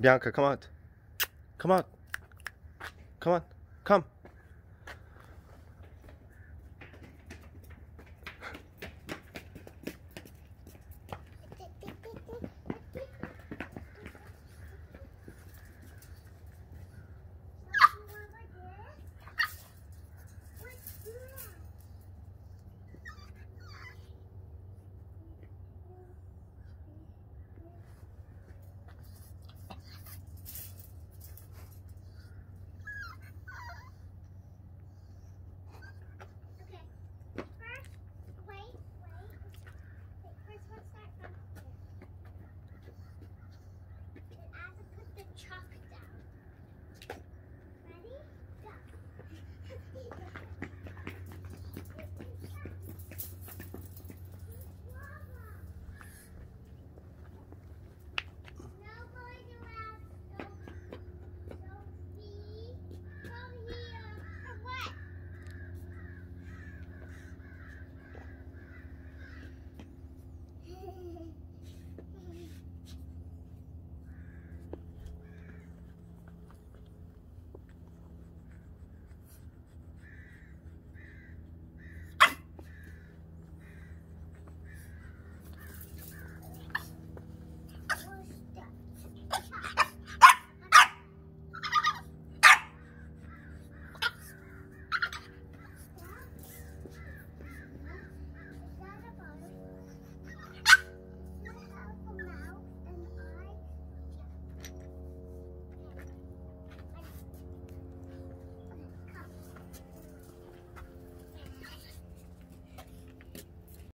Bianca, come out. Come out. Come on. Come.